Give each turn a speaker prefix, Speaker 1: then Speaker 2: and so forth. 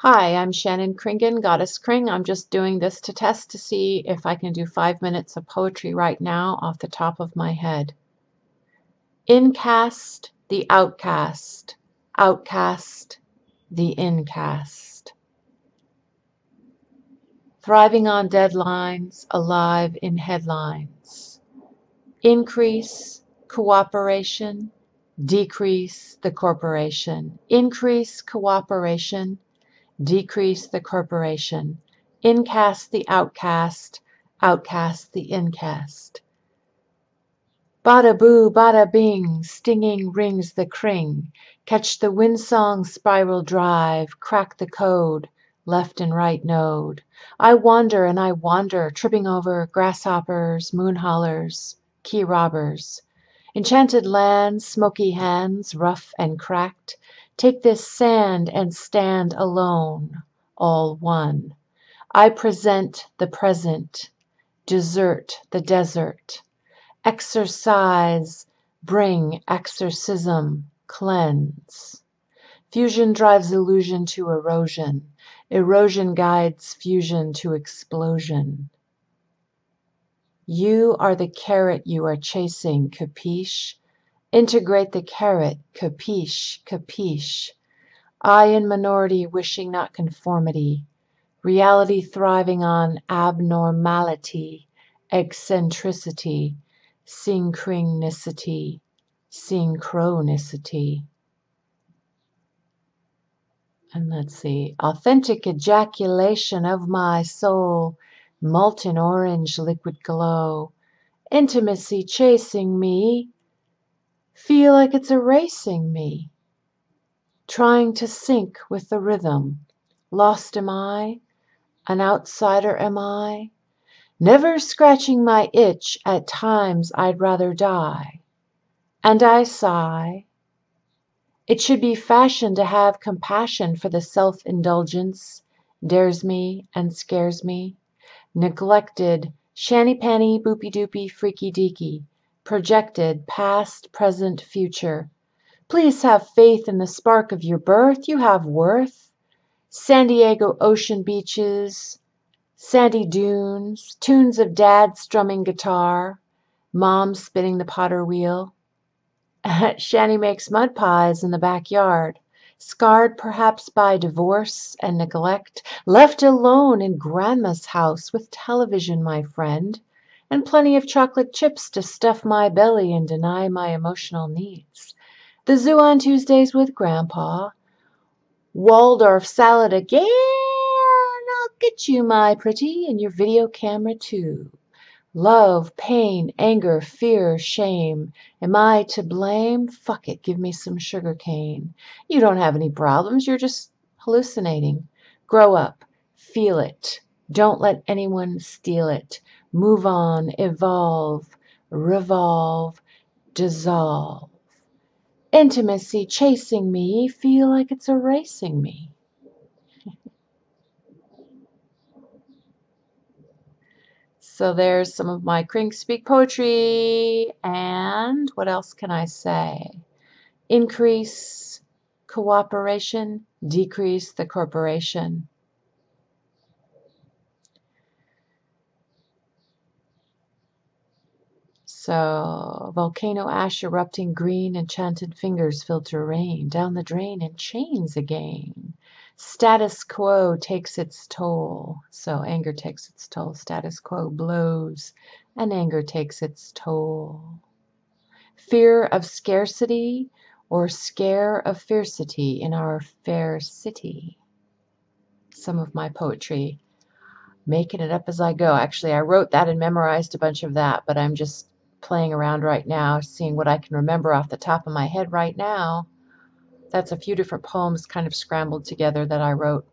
Speaker 1: Hi, I'm Shannon Kringen, Goddess Kring. I'm just doing this to test to see if I can do five minutes of poetry right now off the top of my head. Incast, the outcast, outcast, the incast. Thriving on deadlines, alive in headlines. Increase, cooperation, decrease the corporation. Increase cooperation, decrease the corporation, incast the outcast, outcast the incast. Bada boo, bada bing, stinging rings the kring. Catch the windsong spiral drive, crack the code, left and right node. I wander and I wander, tripping over grasshoppers, moon hollers, key robbers. Enchanted lands, smoky hands, rough and cracked, Take this sand and stand alone, all one. I present the present, desert the desert. Exercise, bring exorcism, cleanse. Fusion drives illusion to erosion. Erosion guides fusion to explosion. You are the carrot you are chasing, capiche? Integrate the carrot, capiche, capiche. I in minority wishing not conformity. Reality thriving on abnormality, eccentricity, synchronicity, synchronicity. And let's see, authentic ejaculation of my soul, molten orange liquid glow, intimacy chasing me, feel like it's erasing me. Trying to sync with the rhythm. Lost am I? An outsider am I? Never scratching my itch, at times I'd rather die. And I sigh. It should be fashion to have compassion for the self indulgence, dares me and scares me. Neglected, shanny panny, boopy doopy, freaky deaky projected, past, present, future. Please have faith in the spark of your birth. You have worth. San Diego ocean beaches, sandy dunes, tunes of dad strumming guitar, mom spinning the potter wheel. Shanny makes mud pies in the backyard, scarred perhaps by divorce and neglect, left alone in grandma's house with television, my friend and plenty of chocolate chips to stuff my belly and deny my emotional needs. The zoo on Tuesdays with Grandpa. Waldorf salad again. I'll get you, my pretty, and your video camera too. Love, pain, anger, fear, shame. Am I to blame? Fuck it, give me some sugar cane. You don't have any problems, you're just hallucinating. Grow up, feel it. Don't let anyone steal it move on, evolve, revolve, dissolve. Intimacy chasing me, feel like it's erasing me. So there's some of my KringSPEAK poetry, and what else can I say? Increase cooperation, decrease the corporation. So, volcano ash erupting green, enchanted fingers filter rain down the drain in chains again. Status quo takes its toll. So, anger takes its toll. Status quo blows, and anger takes its toll. Fear of scarcity or scare of fiercity in our fair city. Some of my poetry making it up as I go. Actually, I wrote that and memorized a bunch of that, but I'm just playing around right now, seeing what I can remember off the top of my head right now. That's a few different poems kind of scrambled together that I wrote